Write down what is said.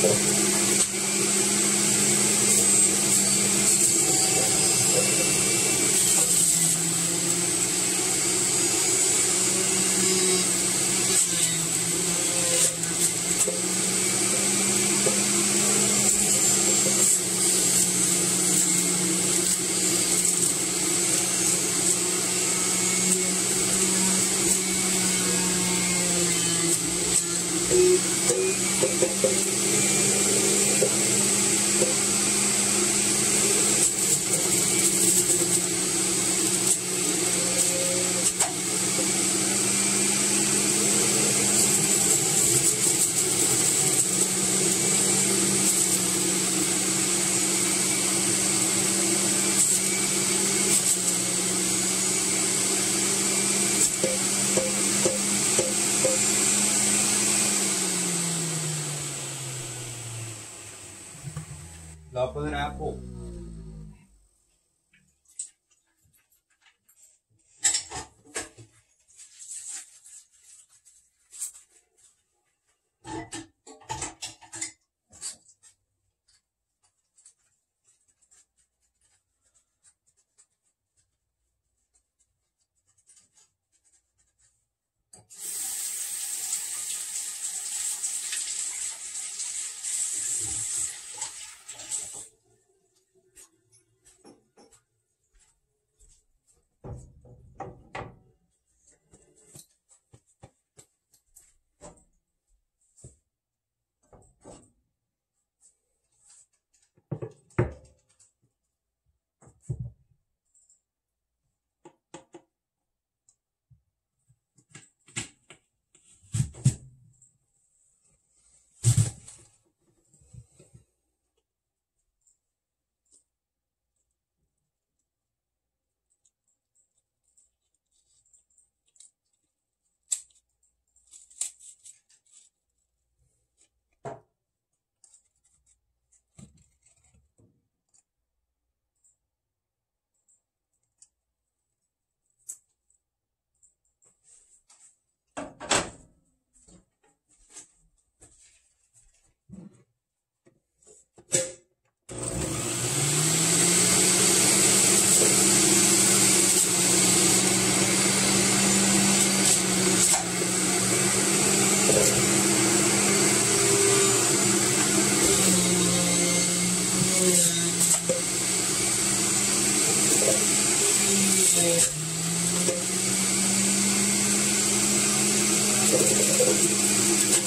So. An Apple Thank you.